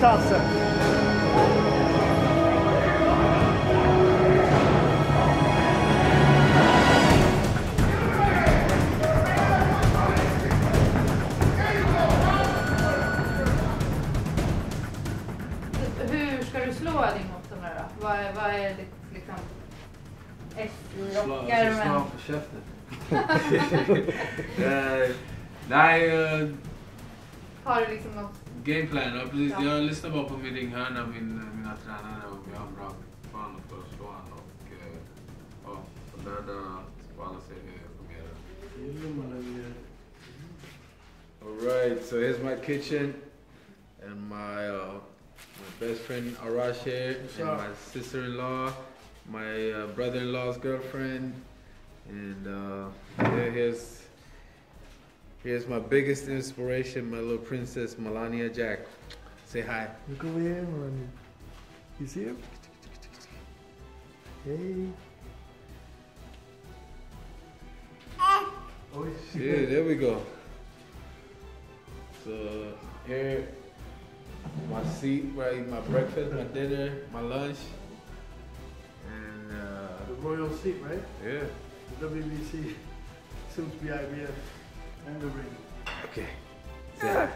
chansen. Hur ska du slå din motståndare då? Vad är, vad är det liksom SJ-rockar Slå men... på käften. Eh, Nej, eh, Har du liksom något... gameplan. Ja, precis. Ja. Jag lyssnar bara på min ringhörna, min, mina tränare om jag har en bra plan för att slå honom. Och eh, ja, och lärda på alla se hur jag fungerar. Alright, so here's my kitchen and my uh, my best friend Arash here and up? my sister-in-law, my uh, brother-in-law's girlfriend, and uh, yeah, here's here's my biggest inspiration, my little princess Melania Jack. Say hi. Look over here, man. You see him? Hey. Oh, Yeah, there we go. So here, my seat where I eat my breakfast, my dinner, my lunch, and uh, The royal seat, right? yeah. The WBC, soon to be IBF, and the ring. Okay. Say. Yeah.